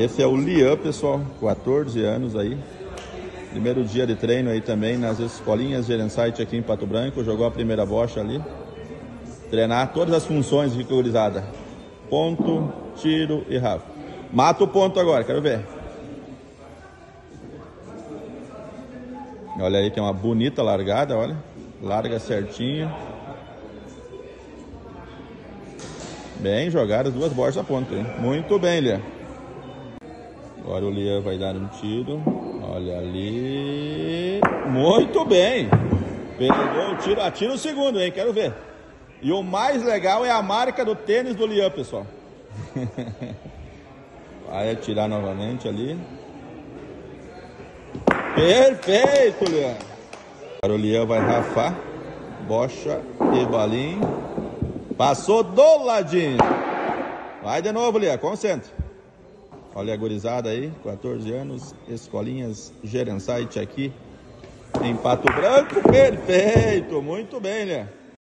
Esse é o Lian, pessoal, 14 anos aí. Primeiro dia de treino aí também nas escolinhas Gerensight aqui em Pato Branco. Jogou a primeira bocha ali. Treinar todas as funções de gurizada. Ponto, tiro e rafa. Mata o ponto agora, quero ver. Olha aí, tem uma bonita largada, olha. Larga certinho. Bem jogadas, duas bochas a ponto, hein? Muito bem, Lian. Agora o Lian vai dar um tiro. Olha ali. Muito bem. Pegou o tiro. Atira o segundo, hein? Quero ver. E o mais legal é a marca do tênis do Lian, pessoal. Vai atirar novamente ali. Perfeito, Lian. Agora o Lian vai rafar. Bocha e balim. Passou do ladinho. Vai de novo, Lian. Concentre. Olha a aí, 14 anos, escolinhas Gerensight aqui em Pato Branco. Perfeito, muito bem, né?